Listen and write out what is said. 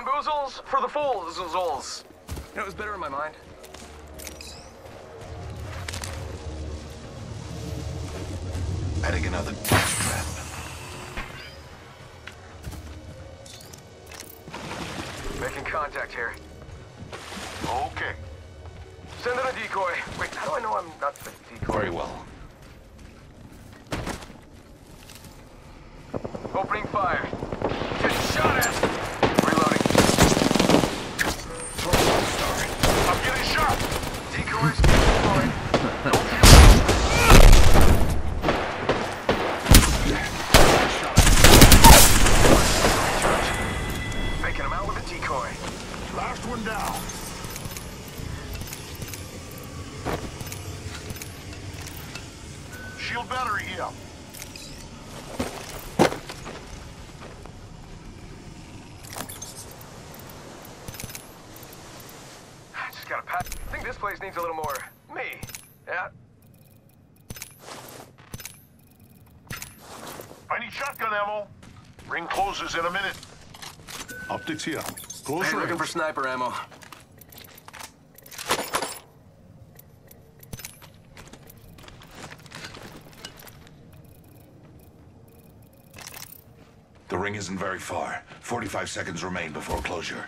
Bamboozles for the fools. You know, it was better in my mind. Adding another trap. Making contact here. Okay. Send in a decoy. Wait, how do I know I'm not the decoy? Very well. Last one down. Shield battery here. I Just gotta pat. I think this place needs a little more me. Yeah. I need shotgun ammo. Ring closes in a minute. Optics here. Close Hey, looking for sniper ammo. The ring isn't very far. 45 seconds remain before closure.